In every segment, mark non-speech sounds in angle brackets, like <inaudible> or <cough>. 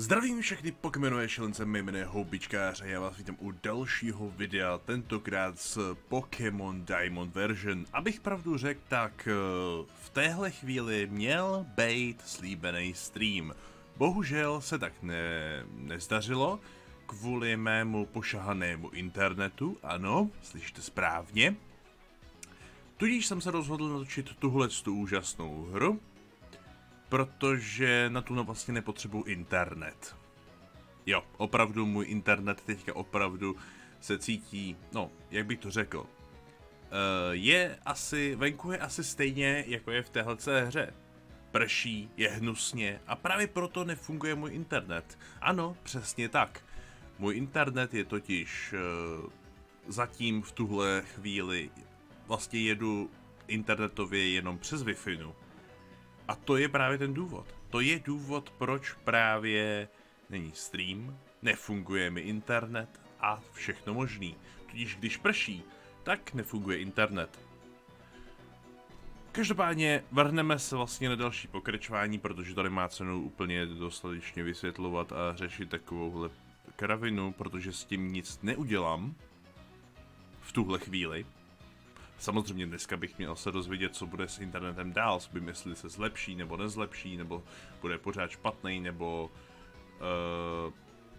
Zdravím všechny Pokémonové šelence, mé jméno je Houbičkář a já vás vítám u dalšího videa, tentokrát z Pokémon Diamond version. Abych pravdu řekl, tak eh, v téhle chvíli měl být slíbený stream. Bohužel se tak ne, nezdařilo, kvůli mému pošahanému internetu, ano, slyšíte správně. Tudíž jsem se rozhodl natočit tuhle tu úžasnou hru, protože na tu vlastně nepotřebuji internet. Jo, opravdu můj internet teďka opravdu se cítí, no, jak bych to řekl, uh, je asi, venku je asi stejně, jako je v téhle hře. Prší, je hnusně a právě proto nefunguje můj internet. Ano, přesně tak. Můj internet je totiž uh, zatím v tuhle chvíli vlastně jedu internetově jenom přes Wi-Fi. A to je právě ten důvod. To je důvod, proč právě není stream, nefunguje mi internet a všechno možný. Tudíž když prší, tak nefunguje internet. Každopádně vrhneme se vlastně na další pokračování, protože to nemá cenu úplně dostatečně vysvětlovat a řešit takovouhle kravinu, protože s tím nic neudělám v tuhle chvíli. Samozřejmě dneska bych měl se dozvědět, co bude s internetem dál, co by mysleli se zlepší nebo nezlepší, nebo bude pořád špatný, nebo uh,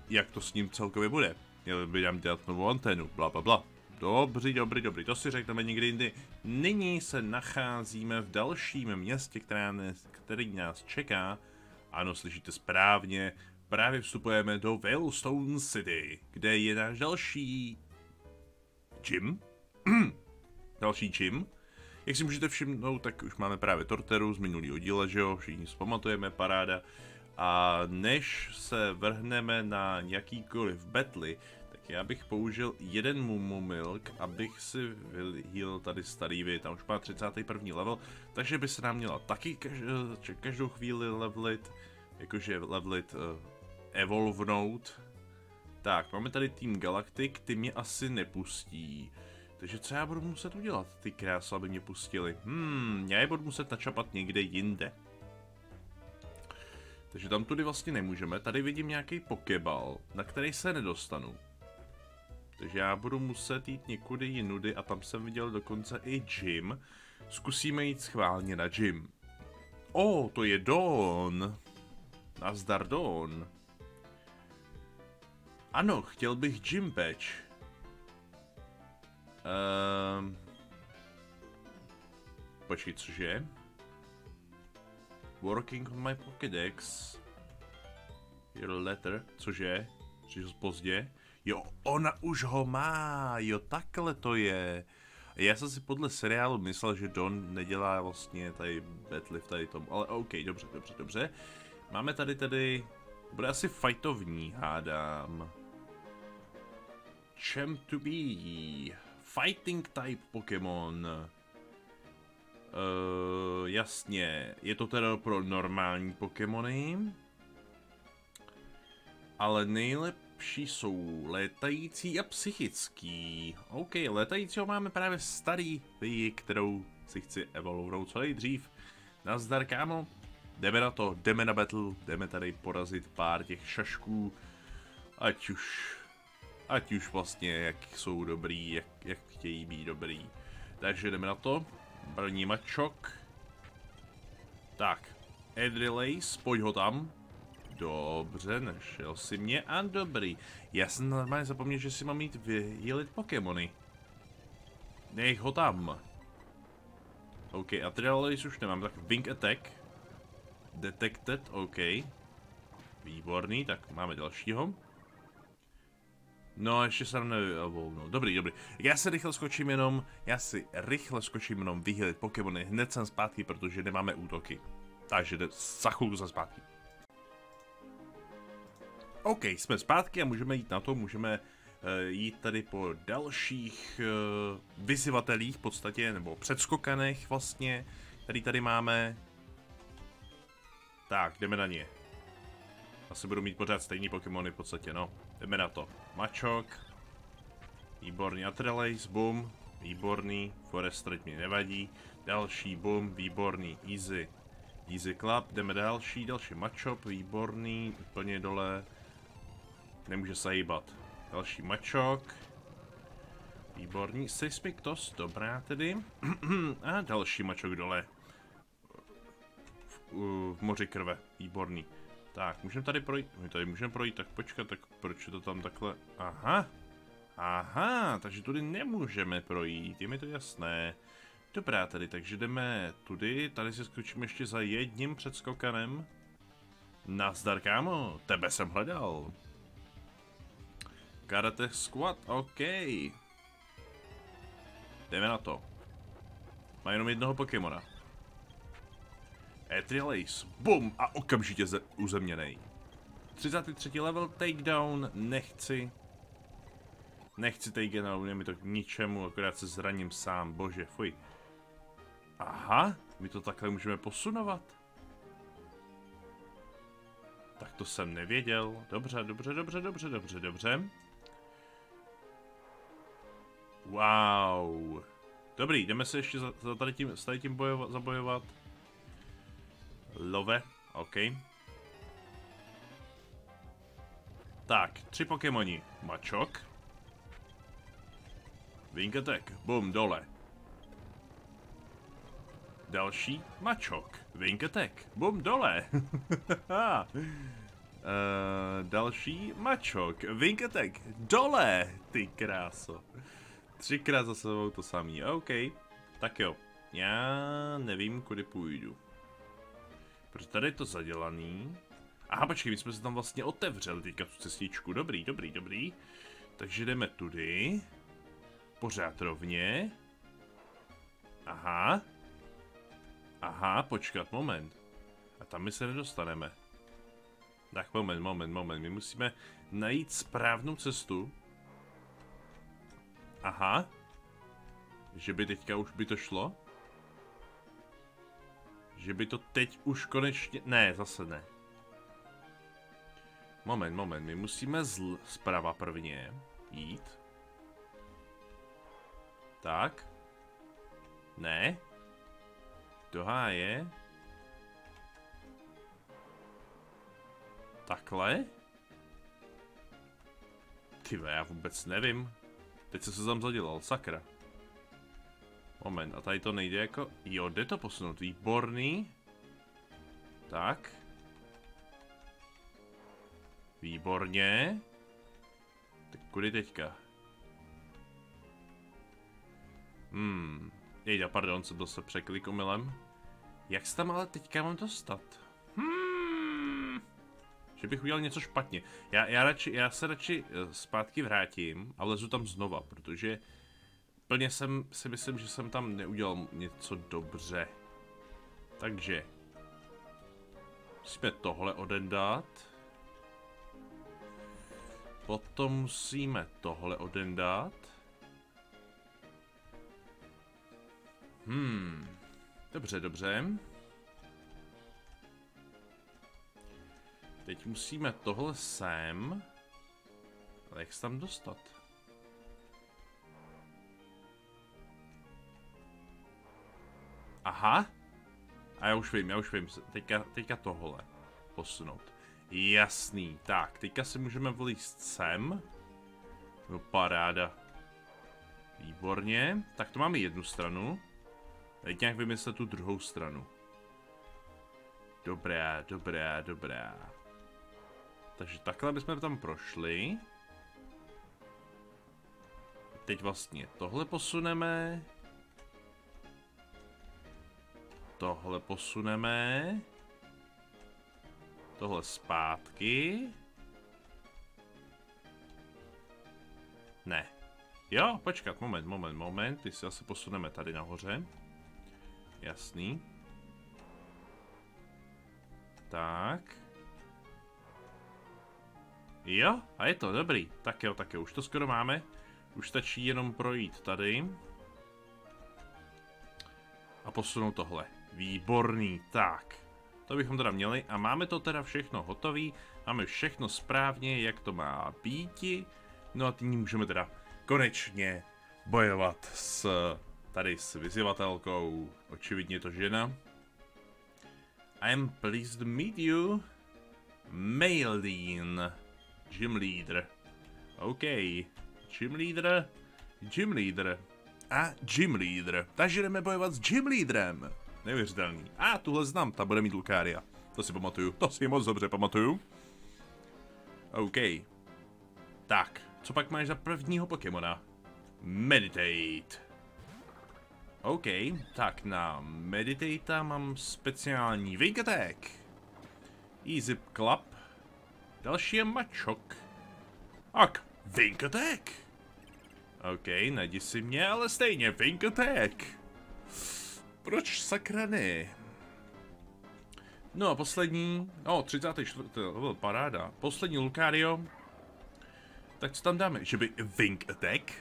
jak to s ním celkově bude. Měl by nám dělat novou anténu, bla bla bla. Dobrý, dobrý, dobrý, to si řekneme někdy jindy. Nyní se nacházíme v dalším městě, která ne, který nás čeká. Ano, slyšíte správně, právě vstupujeme do Veilstone City, kde je náš další... Jim? <clears throat> další čím. Jak si můžete všimnout, tak už máme právě Torteru z minulého díle, že jo, všichni vzpamatujeme, paráda. A než se vrhneme na jakýkoliv betly, tak já bych použil jeden Mumu Milk, abych si vyhýl tady starý. Tam už má 31. level, takže by se nám měla taky každou chvíli levelit, jakože levelit uh, evolvnout. Tak, máme tady Team Galactic, ty mě asi nepustí. Takže co já budu muset udělat, ty krásy, aby mě pustili? Hmm, já je budu muset načapat někde jinde. Takže tam tudy vlastně nemůžeme. Tady vidím nějaký pokebal, na který se nedostanu. Takže já budu muset jít někudy jinudy a tam jsem viděl dokonce i gym. Zkusíme jít schválně na gym. O, to je Dawn. Nazdar Dawn. Ano, chtěl bych gym badge. Um, počkej, cože? Working on my Pokédex. Your letter, cože? Přišel pozdě? Jo, ona už ho má, jo, takhle to je. Já jsem si podle seriálu myslel, že Don nedělá vlastně tady battle v tady tom, ale OK, dobře, dobře, dobře. Máme tady tedy, bude asi fightovní, hádám. Čem to be? Fighting type Pokémon. Uh, jasně, je to teda pro normální Pokémony. Ale nejlepší jsou létající a psychický. OK, létajícího máme právě starý vy, kterou si chci evolvnout co nejdřív. Nazdar, kámo. Jdeme na to, jdeme na battle, jdeme tady porazit pár těch šašků. Ať už Ať už vlastně, jak jsou dobrý, jak, jak chtějí být dobrý. Takže jdeme na to. Brní mačok. Tak. Edrilace, pojď ho tam. Dobře, nešel si mě a dobrý. Já jsem normálně zapomněl, že si mám mít vyjelit Pokémony. Nech ho tam. OK, a Adrilace už nemám, tak Wing Attack. Detected, OK. Výborný, tak máme dalšího. No, ještě jsem nevolnul. Dobrý, dobrý. Já se rychle skočím jenom, já si rychle skočím jenom vyhýlit Pokémony. Hned jsem zpátky, protože nemáme útoky. Takže za chvilku jsem zpátky. OK, jsme zpátky a můžeme jít na to, můžeme uh, jít tady po dalších uh, vyzývatelích v podstatě, nebo předskokanech vlastně, který tady máme. Tak, jdeme na ně. Asi budu mít pořád stejný Pokémony v podstatě, no. Jdeme na to. Mačok. Výborný Atrelace, boom. Výborný. Forest mi nevadí. Další boom, výborný. Easy. Easy Club, jdeme další, další mačop, výborný, úplně dole. Nemůže se hýbat. Další mačok. Výborný, Seismic Toss, dobrá tedy. <clears throat> A další mačok dole. V, v, v moři krve, výborný. Tak, můžeme tady projít, my tady můžeme projít, tak počkat, tak proč je to tam takhle, aha. Aha, takže tudy nemůžeme projít, je mi to jasné. Dobrá tady, takže jdeme tudy, tady si skočíme ještě za jedním předskokanem. Nazdar kámo, tebe jsem hledal. Karate Squad, OK. Jdeme na to. Má jenom jednoho Pokémona. Etrilace, bum a okamžitě uzemněnej. 33. level takedown, nechci. Nechci takedown, je mi to k ničemu, akorát se zraním sám, bože, fuj. Aha, my to takhle můžeme posunovat. Tak to jsem nevěděl. Dobře, dobře, dobře, dobře, dobře, dobře. Wow. Dobrý, jdeme se ještě za, za tady tím, s tady tím bojovat, zabojovat. Love, OK. Tak, tři Pokémoni. Mačok. Attack, bum, dole. Další mačok. Attack. Bum, dole. <laughs> uh, další mačok. Attack. Dole. Ty kráso. Třikrát za sebou to samý. OK. Tak jo. Já nevím, kudy půjdu. Protože tady je to zadělaný. Aha, počkej, my jsme se tam vlastně otevřeli teďka tu cestičku. Dobrý, dobrý, dobrý. Takže jdeme tudy. Pořád rovně. Aha. Aha, počkat, moment. A tam my se nedostaneme. Tak moment, moment, moment. My musíme najít správnou cestu. Aha. Že by teďka už by to šlo? Že by to teď už konečně... Ne, zase ne. Moment, moment. My musíme zl zprava prvně jít. Tak. Ne do háje. Takhle? Ty já vůbec nevím. Teď se se tam zadělal, sakra. Moment, a tady to nejde jako... Jo, jde to posunout, výborný. Tak. Výborně. Tak kudy teďka? Hmm. Jejda, pardon, jsem se překlik omylem. Jak se tam ale teďka mám dostat? Hmm. Že bych udělal něco špatně. Já, já, radši, já se radši eh, zpátky vrátím a vlezu tam znova, protože plně jsem si myslím, že jsem tam neudělal něco dobře. Takže musíme tohle odendat. Potom musíme tohle odendat. Hmm. Dobře, dobře. Teď musíme tohle sem. Ale jak se tam dostat? Aha. A já už vím, já už vím. Teďka, teďka tohle posunout. Jasný. Tak, teďka si můžeme vlíst sem. No paráda. Výborně. Tak to máme jednu stranu. Teď nějak vymyslet tu druhou stranu. Dobrá, dobrá, dobrá. Takže takhle bychom tam prošli. Teď vlastně tohle posuneme. Tohle posuneme. Tohle zpátky. Ne. Jo, počkat, moment, moment, moment. My si asi posuneme tady nahoře. Jasný. Tak. Jo, a je to, dobrý. Tak jo, tak jo, už to skoro máme. Už stačí jenom projít tady. A posunout tohle. Výborný, tak. To bychom teda měli a máme to teda všechno hotový. Máme všechno správně, jak to má býti. No a tím můžeme teda konečně bojovat s tady s vyzývatelkou, očividně to žena. I am pleased to meet you. Mailin. Gym leader. OK. Gym leader. Gym leader. A gym leader. Takže jdeme bojovat s gym leaderem. Neuvěřitelný. A tuhle znám, ta bude mít Lucaria. To si pamatuju, to si moc dobře pamatuju. OK. Tak, co pak máš za prvního Pokémona? Meditate. OK, tak na Meditate mám speciální Wing Attack. Easy Club. Další je Mačok. Tak, Wing Attack. OK, najdi si mě, ale stejně Wing Attack. Proč sakra ne? No a poslední, no 34. level, paráda. Poslední Lucario. Tak co tam dáme? Že by Wing Attack?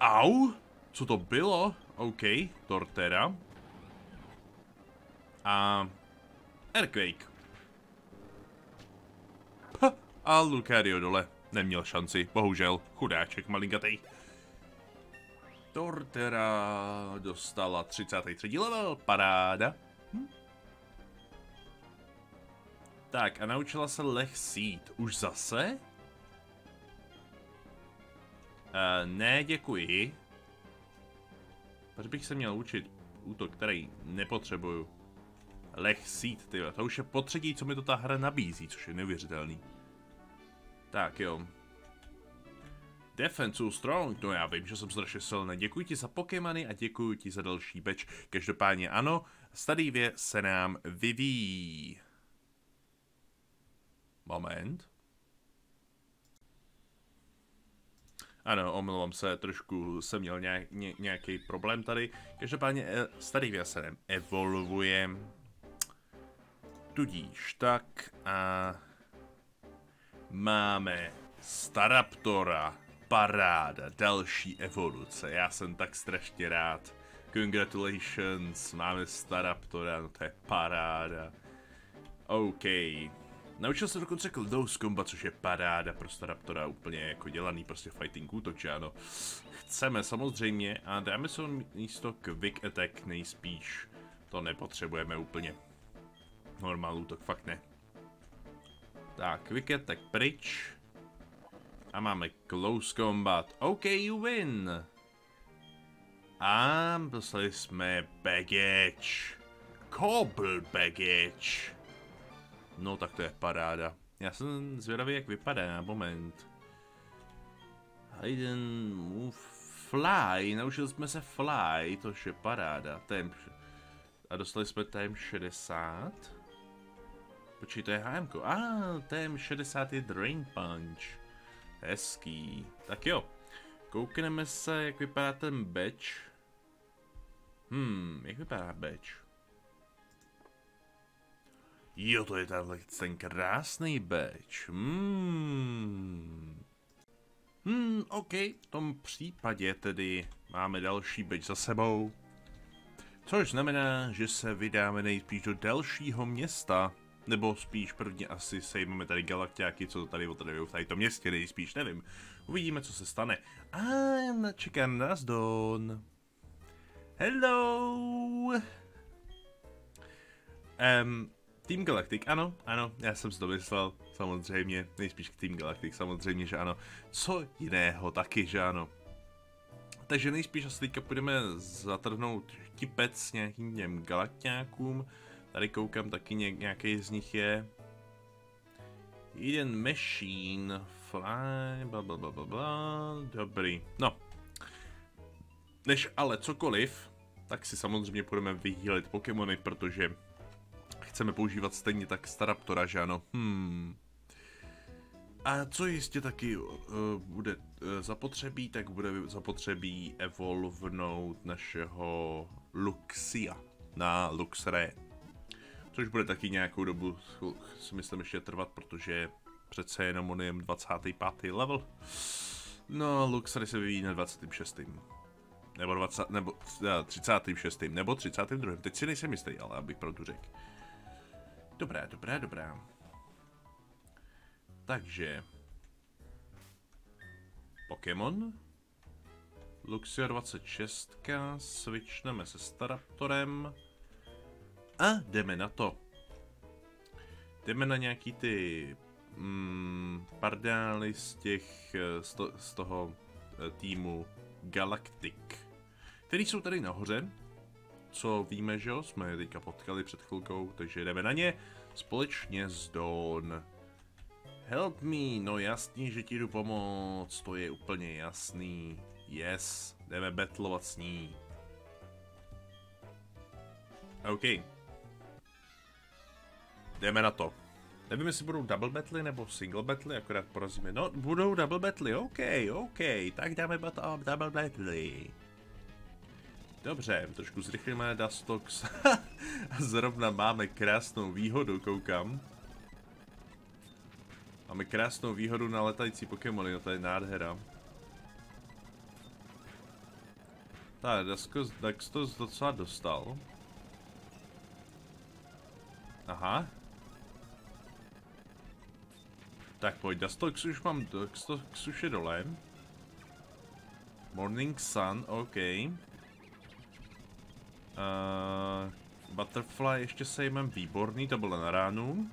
Au! Co to bylo? OK, Tortera. A... Earthquake. Ha, a Lucario dole. Neměl šanci, bohužel. Chudáček malinkatej. Tortera dostala 33. level, paráda. Hm? Tak a naučila se leh sít. Už zase? Uh, ne, děkuji. Proč bych se měl učit útok, který nepotřebuju? Leh sít, ty to už je potřetí, co mi to ta hra nabízí, což je neuvěřitelný. Tak jo. Defense strong, no já vím, že jsem strašně silný. Děkuji ti za Pokémony a děkuji ti za další beč. Každopádně ano, Stadivě se nám vyvíjí. Moment. Ano, omlouvám se, trošku jsem měl nějak, ně, nějaký problém tady. Každopádně eh, Stadivia se nám evolvuje. Tudíž tak a máme Staraptora, paráda, další evoluce. Já jsem tak strašně rád. Congratulations, máme Staraptora, no to je paráda. OK. Naučil se dokonce Close Combat, což je paráda pro Staraptora, úplně jako dělaný prostě fighting útok, že ano. Chceme samozřejmě a dáme se místo Quick Attack nejspíš. To nepotřebujeme úplně. Normál útok, fakt ne. Tak, Quick Attack pryč. A máme Close Combat. OK, you win. A dostali jsme baggage. Cobble baggage. No tak to je paráda. Já jsem zvědavý, jak vypadá na moment. Hidden move fly, naučili jsme se fly, to je paráda. Time, a dostali jsme time 60. Počkej, to je HM. A, ah, time 60 je Drain Punch. Hezký. Tak jo. Koukneme se, jak vypadá ten batch. Hmm, jak vypadá batch? Jo, to je tenhle ten krásný beč. Hmm. Hmm, OK, v tom případě tedy máme další beč za sebou. Což znamená, že se vydáme nejspíš do dalšího města. Nebo spíš prvně asi sejmeme tady galaktiáky, co to tady otrvají v tady městě, nejspíš, nevím. Uvidíme, co se stane. A čeká nás Don. Hello! Um, Team Galactic, ano, ano, já jsem si to myslel, samozřejmě, nejspíš k Team Galactic, samozřejmě, že ano. Co jiného taky, že ano. Takže nejspíš asi teďka půjdeme zatrhnout tipec nějakým těm galakťákům. Tady koukám, taky ně, nějaký z nich je. Jeden machine, fly, bla bla bla bla bla, dobrý. No. Než ale cokoliv, tak si samozřejmě budeme vyhýlit Pokémony, protože chceme používat stejně tak Staraptora, že ano? Hmm. A co jistě taky uh, bude uh, zapotřebí, tak bude zapotřebí evolvnout našeho Luxia na Luxray. Což bude taky nějakou dobu, si myslím, ještě trvat, protože přece jenom on je 25. level. No, Luxray se vyvíjí na 26. Nebo, 20, nebo 36. nebo 32. Teď si nejsem jistý, ale abych pravdu řekl. Dobrá, dobrá, dobrá. Takže... Pokémon. Luxio 26, switchneme se Staraptorem. A jdeme na to. Jdeme na nějaký ty mm, pardály z těch, eh, z, to, z toho eh, týmu Galactic, který jsou tady nahoře, co víme, že jo, jsme je teďka potkali před chvilkou, takže jdeme na ně společně s Dawn. Help me, no jasný, že ti jdu pomoct, to je úplně jasný. Yes, jdeme betlovat s ní. OK. Jdeme na to. Nevím, jestli budou double battly nebo single battly, akorát porazíme. No, budou double battly, OK, OK, tak dáme battle double battly. Dobře, trošku zrychlíme Dustox. <laughs> Zrovna máme krásnou výhodu, koukám. Máme krásnou výhodu na letající Pokémony, no to je nádhera. Tak, Dax to docela dostal. Aha. Tak pojď, Dastox už mám, Dastox už je dole. Morning Sun, OK. Uh, Butterfly ještě sejmem výborný, to bylo na ránu.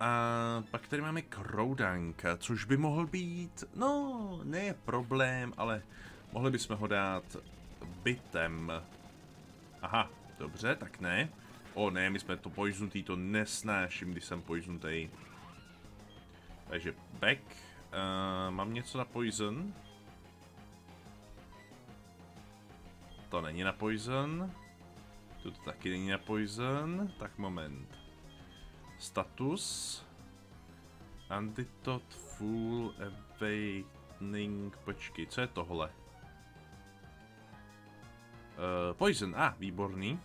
A pak tady máme Kroudanka, což by mohl být, no, ne problém, ale mohli bychom ho dát bytem. Aha, dobře, tak ne. O ne, my jsme to poiznutý, to nesnáším, když jsem poiznutý. Takže back. Uh, mám něco na poison? To není na poison. To taky není na poison. Tak moment. Status. Antitot Full Awakening. Počkej, co je tohle? Uh, poison, a, ah, výborný.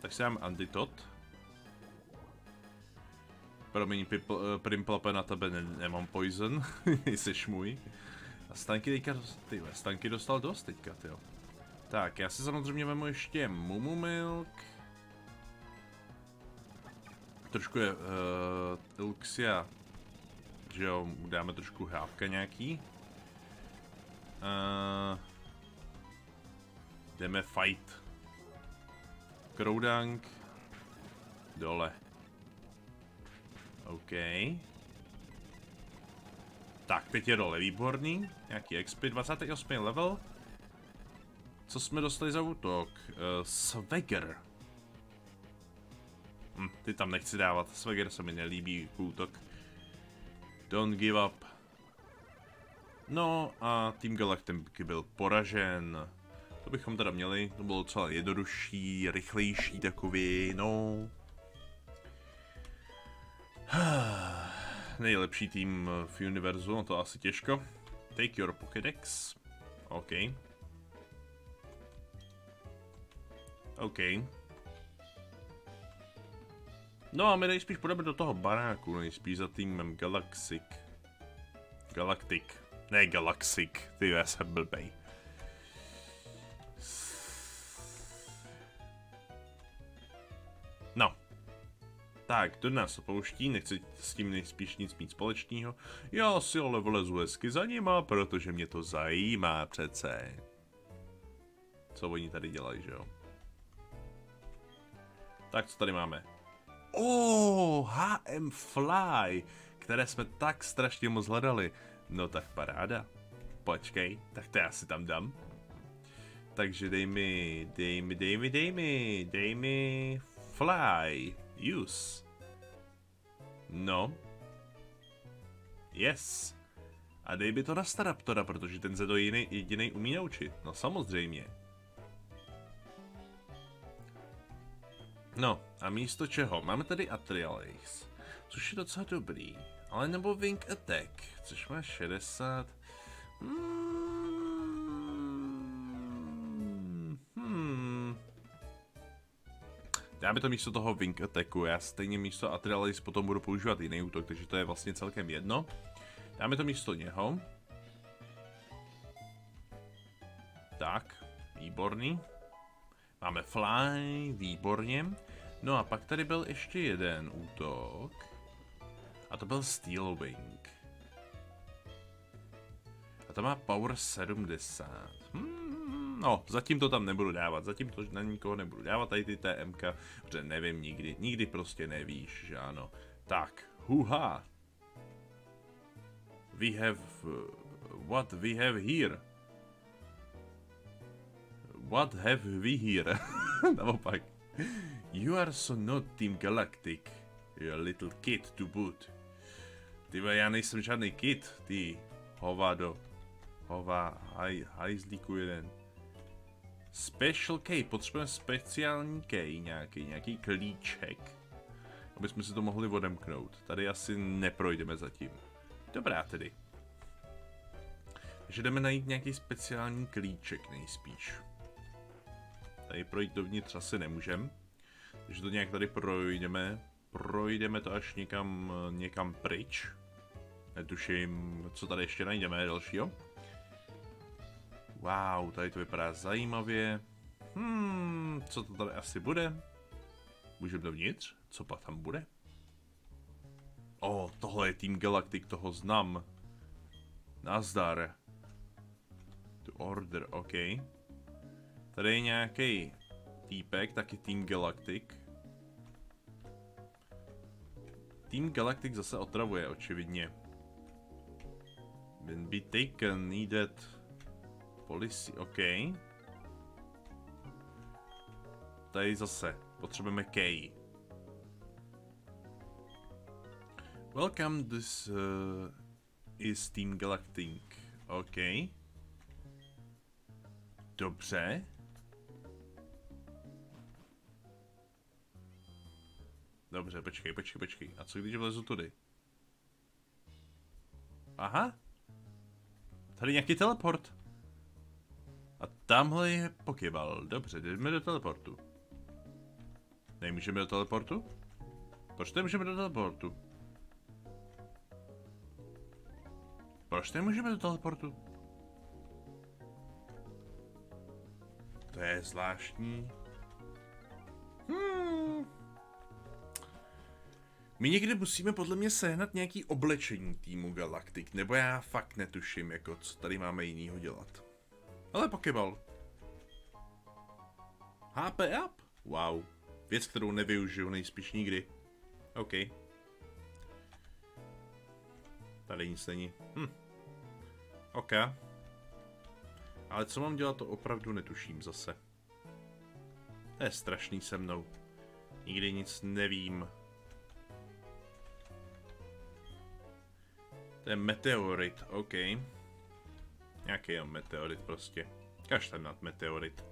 Tak si dám Antitot. Promiň, eh, Primplape na tebe ne nemám poison, <laughs> jsi můj. A stanky teďka, ty stanky dostal dost teďka, jo. Tak, já si samozřejmě vemu ještě Mumu Milk. Trošku je uh, Ilxia, že jo, dáme trošku hrávka nějaký. Uh, jdeme fight. Crowdunk. Dole. OK. Tak, teď je dole, výborný. Nějaký XP, 28 level. Co jsme dostali za útok? Uh, Swagger. Hm, ty tam nechci dávat, Swagger se mi nelíbí útok. Don't give up. No a Team Galactic byl poražen. To bychom teda měli, to bylo docela jednodušší, rychlejší takový, no. Nejlepší tým v univerzu, no to asi těžko. Take your Pokédex. OK. OK. No a my nejspíš půjdeme do toho baráku, nejspíš za týmem Galaxic. Galactic. Ne Galaxic, ty já jsem blbej. Tak, to nás opouští, nechci s tím nejspíš nic mít společného. Já si ale vlezu hezky za nima, protože mě to zajímá přece. Co oni tady dělají, že jo? Tak, co tady máme? Oh, HM Fly, které jsme tak strašně moc hledali. No tak paráda. Počkej, tak to já si tam dám. Takže dej mi, dej mi, dej mi, dej mi, dej mi Fly. Use. No. Yes. A dej by to na Staraptora, protože ten se to jiný, jediný umí naučit. No samozřejmě. No, a místo čeho? Máme tady Atrialix, což je docela dobrý. Ale nebo Wing Attack, což má 60. Hmm. Dáme to místo toho Wing Attacku, já stejně místo Atrialis potom budu používat jiný útok, takže to je vlastně celkem jedno. Dáme to místo něho. Tak, výborný. Máme Fly, výborně. No a pak tady byl ještě jeden útok. A to byl Steel Wing. A to má Power 70. No, zatím to tam nebudu dávat, zatím to na nikoho nebudu dávat, tady ty TMK, protože nevím nikdy, nikdy prostě nevíš, že ano. Tak, huha. We have, uh, what we have here? What have we here? <laughs> Naopak. You are so not Team Galactic. You're a little kid to boot. Ty já nejsem žádný kid, ty hovado. Hova, haj, hajzlíku jeden. Special key, potřebujeme speciální key, nějaký, nějaký klíček. Aby jsme si to mohli odemknout. Tady asi neprojdeme zatím. Dobrá tedy. Takže jdeme najít nějaký speciální klíček nejspíš. Tady projít dovnitř asi nemůžem. Takže to nějak tady projdeme. Projdeme to až někam, někam pryč. Netuším, co tady ještě najdeme dalšího. Wow, tady to vypadá zajímavě. Hmm, co to tady asi bude? Můžeme dovnitř? Co pak tam bude? O, oh, tohle je Team Galactic, toho znám. Nazdar. To order, OK. Tady je nějaký týpek, taky Team Galactic. Team Galactic zase otravuje, očividně. Been be taken, needed. Policy, OK. Tady zase potřebujeme key. Welcome, this uh, is Team Galactic. OK. Dobře. Dobře, počkej, počkej, počkej. A co když vlezu tudy? Aha. Tady nějaký teleport. Tamhle je pokybal. Dobře, jdeme do teleportu. Nemůžeme do teleportu? Proč nemůžeme do teleportu? Proč nemůžeme do teleportu? To je zvláštní. Hmm. My někdy musíme podle mě sehnat nějaký oblečení týmu Galactic, nebo já fakt netuším, jako co tady máme jinýho dělat. Ale pokebal. HP up? Wow. Věc, kterou nevyužiju nejspíš nikdy. OK. Tady nic není. Hm. OK. Ale co mám dělat, to opravdu netuším zase. To je strašný se mnou. Nikdy nic nevím. To je meteorit, OK. Nějaký jo, meteorit prostě. Kašlem nad meteorit.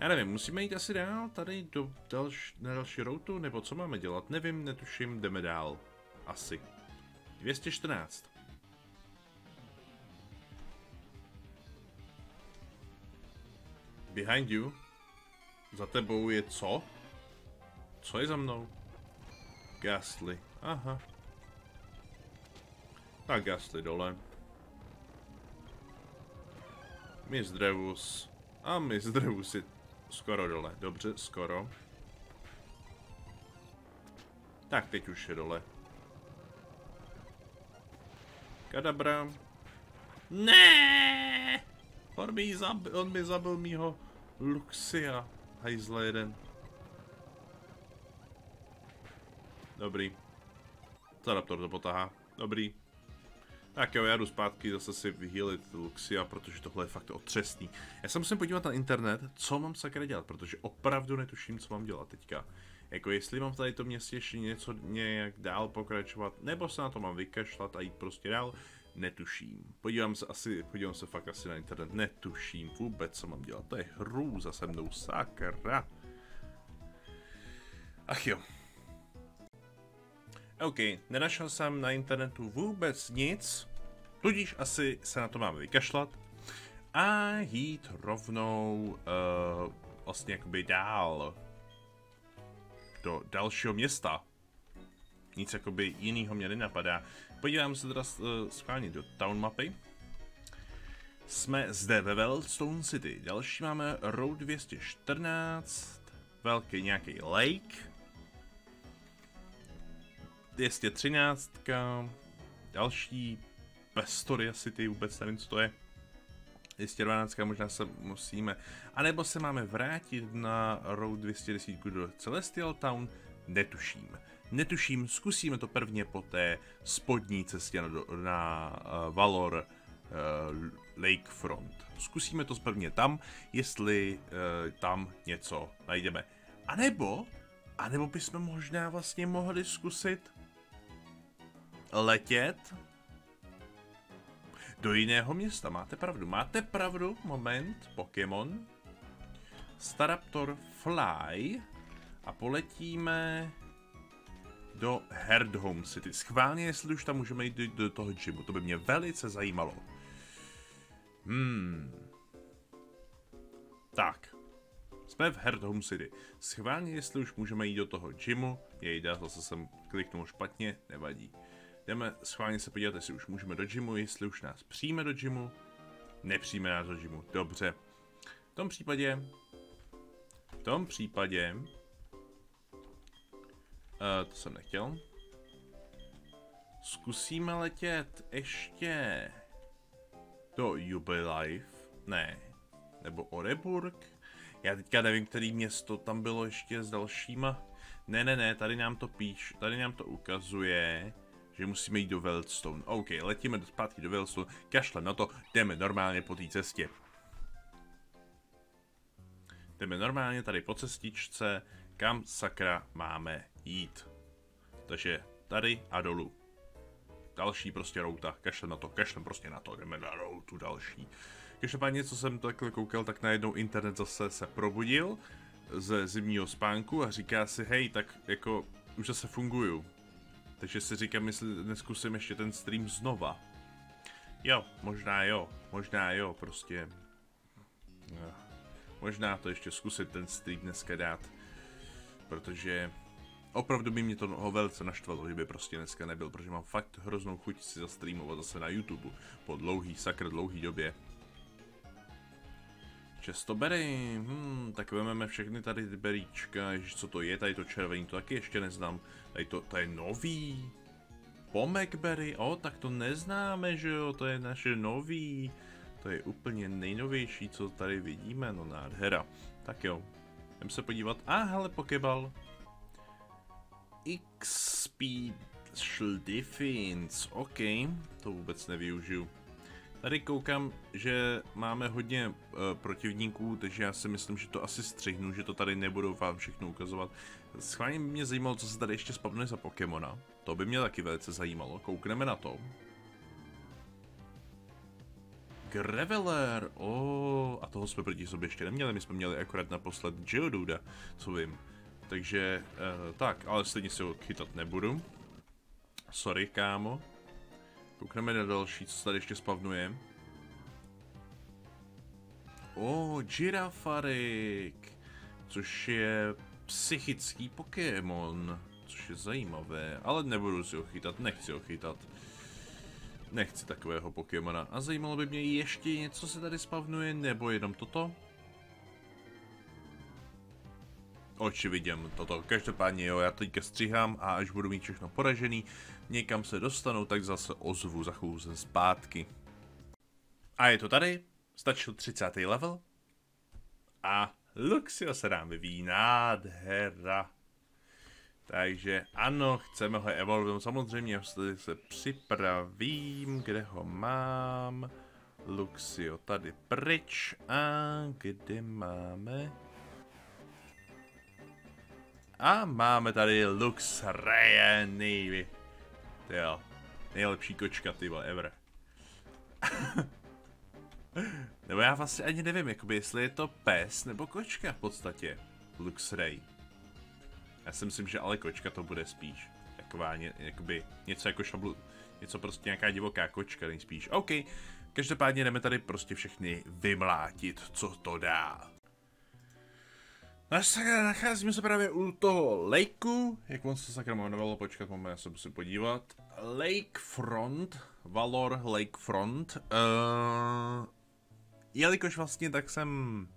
Já nevím, musíme jít asi dál tady do dalš, na další routu, nebo co máme dělat? Nevím, netuším, jdeme dál. Asi. 214. Behind you. Za tebou je co? Co je za mnou? Ghastly. Aha. Tak Ghastly dole. Mizdrevus. A Mizdrevus je skoro dole. Dobře, skoro. Tak, teď už je dole. Kadabra. Ne! On mi, zabil, on mi zabil mýho Luxia. Hajzle jeden. Dobrý. Zaraptor to potahá. Dobrý. Tak jo, já jdu zpátky zase si vyhýlit Luxia, protože tohle je fakt otřesný. Já se musím podívat na internet, co mám sakra dělat, protože opravdu netuším, co mám dělat teďka. Jako jestli mám tady to městě ještě něco nějak dál pokračovat, nebo se na to mám vykašlat a jít prostě dál, netuším. Podívám se asi, podívám se fakt asi na internet, netuším vůbec, co mám dělat. To je hrůza se mnou, sakra. Ach jo, OK, nenašel jsem na internetu vůbec nic, tudíž asi se na to máme vykašlat a jít rovnou uh, vlastně jakoby dál do dalšího města. Nic jakoby jinýho mě nenapadá. Podívám se teda uh, schválně do town mapy. Jsme zde ve Wellstone City. Další máme Road 214, velký nějaký lake, 213, další Pestoria City, vůbec nevím, co to je. Jistě 12 možná se musíme, anebo se máme vrátit na Road 210 do Celestial Town, netuším. Netuším, zkusíme to prvně po té spodní cestě na, na uh, Valor uh, Lakefront. Zkusíme to prvně tam, jestli uh, tam něco najdeme. A nebo, a nebo bychom možná vlastně mohli zkusit letět do jiného města. Máte pravdu, máte pravdu, moment, Pokémon. Staraptor Fly a poletíme do Herdhome City. Schválně, jestli už tam můžeme jít do, do toho gymu, to by mě velice zajímalo. Hmm. Tak. Jsme v Herdhome City. Schválně, jestli už můžeme jít do toho gymu. Jejda, zase jsem kliknul špatně, nevadí. Jdeme schválně se podívat, jestli už můžeme do gymu, jestli už nás přijme do gymu. Nepřijme nás do gymu, dobře. V tom případě... V tom případě... Uh, to jsem nechtěl. Zkusíme letět ještě do Jubilife. Ne. Nebo Oreburg. Já teďka nevím, který město tam bylo ještě s dalšíma. Ne, ne, ne, tady nám to píš, tady nám to ukazuje že musíme jít do Veldstone. OK, letíme zpátky do Veldstone, kašle na to, jdeme normálně po té cestě. Jdeme normálně tady po cestičce, kam sakra máme jít. Takže tady a dolů. Další prostě routa, kašle na to, kašle prostě na to, jdeme na routu další. Každopádně, co jsem takhle koukal, tak najednou internet zase se probudil ze zimního spánku a říká si, hej, tak jako už zase funguju. Takže si říkám, jestli neskusím ještě ten stream znova. Jo, možná jo, možná jo, prostě. No, možná to ještě zkusit ten stream dneska dát. Protože opravdu by mě to ho velice naštvalo, že by prostě dneska nebyl, protože mám fakt hroznou chuť si zastreamovat zase na YouTube po dlouhý, sakr dlouhý době. Čestobery, hmm, tak vezmeme všechny tady ty beríčka, ježiš, co to je, tady to červený, to taky ještě neznám, tady to, to je nový, Pomekberry, o, tak to neznáme, že jo, to je naše nový, to je úplně nejnovější, co tady vidíme, no nádhera, tak jo, jdem se podívat, a ah, hele, Pokeball, XP Defense, ok, to vůbec nevyužiju. Tady koukám, že máme hodně uh, protivníků, takže já si myslím, že to asi střihnu, že to tady nebudu vám všechno ukazovat. Schválně by mě zajímalo, co se tady ještě spavnuje za Pokémona. To by mě taky velice zajímalo, koukneme na to. Graveler, oh, a toho jsme proti sobě ještě neměli, my jsme měli akorát naposled Geoduda, co vím. Takže, uh, tak, ale stejně si ho chytat nebudu. Sorry, kámo. Koukneme na další, co tady ještě spavnuje. O, oh, Girafarik, což je psychický Pokémon, což je zajímavé, ale nebudu si ho chytat, nechci ho chytat. Nechci takového Pokémona. A zajímalo by mě ještě něco se tady spavnuje, nebo jenom toto? Očividně toto. Každopádně jo, já teďka stříhám a až budu mít všechno poražený, někam se dostanu, tak zase ozvu za chvíli zpátky. A je to tady, stačil 30. level a Luxio se nám vyvíjí nádhera. Takže ano, chceme ho evolvovat. Samozřejmě se připravím, kde ho mám. Luxio tady pryč. A kde máme? A máme tady Lux Navy. Jo, nejlepší kočka, ty ever. <laughs> nebo já vlastně ani nevím, jakoby, jestli je to pes nebo kočka v podstatě. Luxray. Já si myslím, že ale kočka to bude spíš. Taková, ně, jakoby, něco jako šablu, něco prostě nějaká divoká kočka nejspíš. OK, každopádně jdeme tady prostě všechny vymlátit, co to dá. Nacházíme se právě u toho lakeu, jak on se sakra jmenovalo, počkat, máme, já se musím podívat. Lakefront, Valor Lakefront. Uh, jelikož vlastně tak jsem,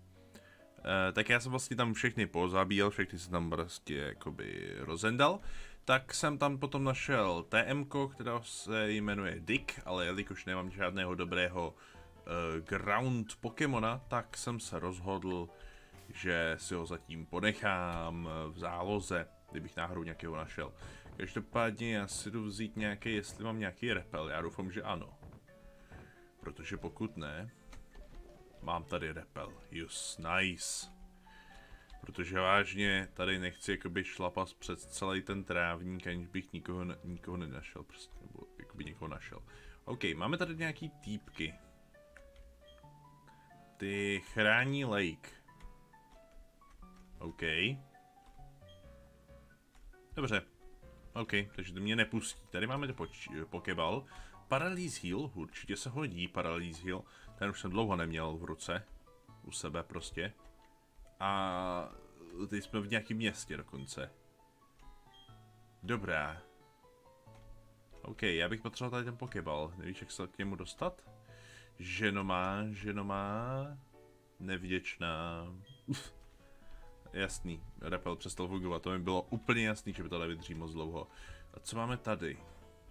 uh, tak já jsem vlastně tam všechny pozabíjel, všechny jsem tam prostě jakoby rozendal. Tak jsem tam potom našel TM, která se jmenuje Dick, ale jelikož nemám žádného dobrého ground Pokémona, tak jsem se rozhodl, že si ho zatím ponechám v záloze, kdybych náhodou nějakého našel. Každopádně já si jdu vzít nějaký, jestli mám nějaký repel, já doufám, že ano. Protože pokud ne, mám tady repel, just nice. Protože vážně tady nechci jakoby šlapat přes celý ten trávník, aniž bych nikoho, nikoho nenašel, prostě, nebo jakoby někoho našel. OK, máme tady nějaký týpky. Ty chrání lake. OK. Dobře. OK, takže to mě nepustí. Tady máme to pokeball. Paralyze Heal, určitě se hodí Paralyze Heal. Ten už jsem dlouho neměl v ruce. U sebe prostě. A teď jsme v nějakém městě dokonce. Dobrá. OK, já bych potřeboval tady ten pokeball. Nevíš, jak se k němu dostat? Ženo má, ženo má. Nevděčná. Jasný, repel přestal fungovat, to mi bylo úplně jasný, že by to nevydrží moc dlouho. A co máme tady?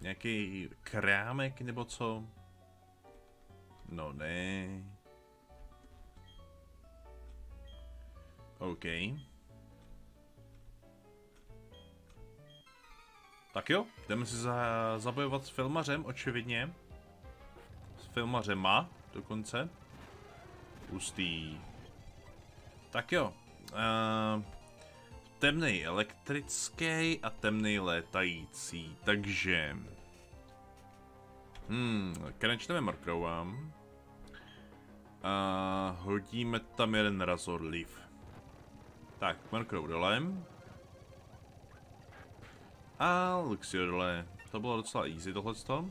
Nějaký krámek nebo co? No ne. OK. Tak jo, jdeme si za, zabojovat s filmařem, očividně. S filmařema, dokonce. Pustý. Tak jo. Uh, temnej elektrický a temnej létající, takže... Hmm, konečneme Markrovám. A hodíme tam jeden Razor Leaf. Tak, Markrov dole. A Luxio dole. To bylo docela easy tohleto.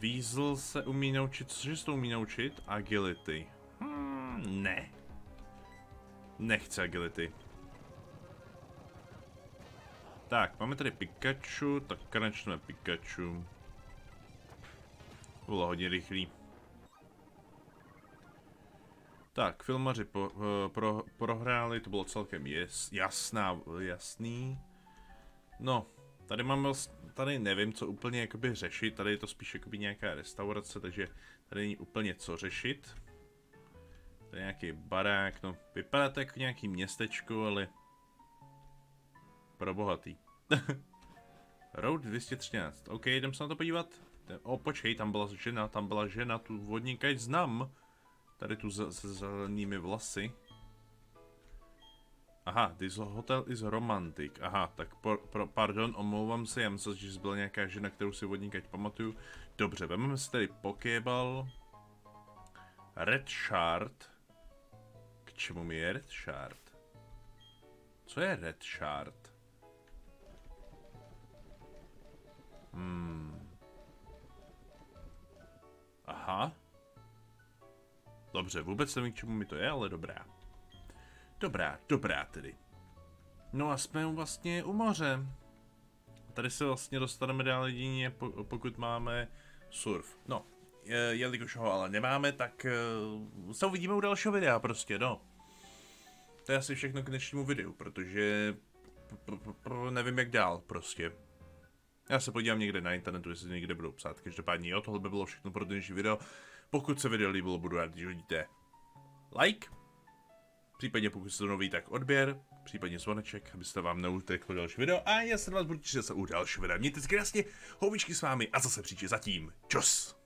Weasel se umí naučit, cože se to umí naučit? Agility. Hmm, ne. Nechce agility. Tak, máme tady Pikachu, tak konečně Pikachu. Bylo hodně rychlý. Tak, filmaři po, eh, pro, prohráli, to bylo celkem jas, jasná, jasný. No, tady máme, tady nevím, co úplně jakoby řešit, tady je to spíš jakoby nějaká restaurace, takže tady není úplně co řešit. Tady je nějaký barák, no, vypadá to jako nějaký městečko, ale pro bohatý. <laughs> Road 213, ok, jdem se na to podívat. O, počkej, tam byla žena, tam byla žena, tu vodníka znám. Tady tu se zelenými vlasy. Aha, this hotel is romantic. Aha, tak por, pro, pardon, omlouvám se, já myslím, že byla nějaká žena, kterou si vodníkať pamatuju. Dobře, vezmeme si tady Pokéball. Red Shard. Čemu mi je Red Shard? Co je Red Shard? Hmm. Aha. Dobře, vůbec nevím, k čemu mi to je, ale dobrá. Dobrá, dobrá tedy. No a jsme vlastně u moře. Tady se vlastně dostaneme dál jedině, pokud máme surf. No, jelikož ho ale nemáme, tak uh, se uvidíme u dalšího videa prostě, no. To je asi všechno k dnešnímu videu, protože nevím jak dál prostě. Já se podívám někde na internetu, jestli někde budou psát. Každopádně jo, tohle by bylo všechno pro dnešní video. Pokud se video líbilo, budu rád, když hodíte like, případně pokud jste nový, tak odběr, případně zvoneček, abyste vám neuteklo další video a já se na vás budu těšit se u dalšího videa. Mějte se krásně, houbičky s vámi a zase příště zatím. Čus!